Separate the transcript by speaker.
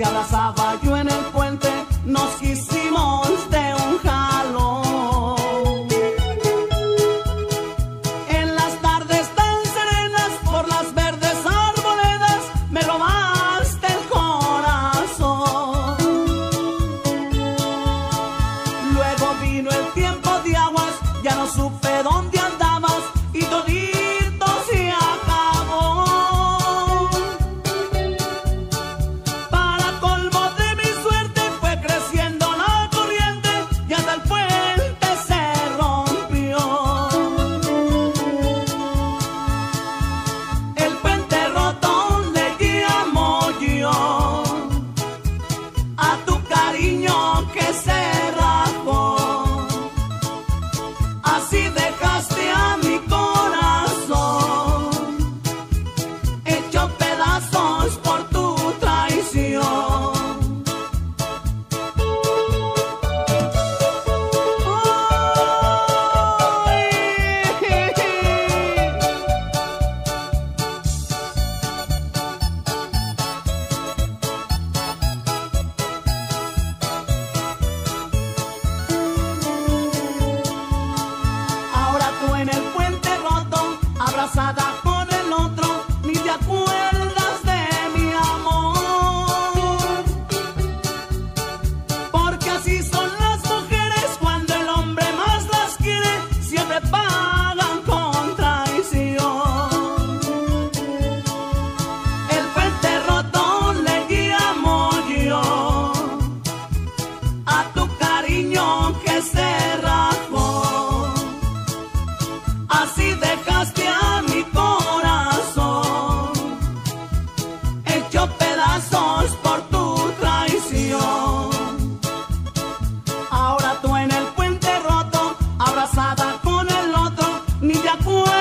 Speaker 1: te abrazaba yo en el Ahora When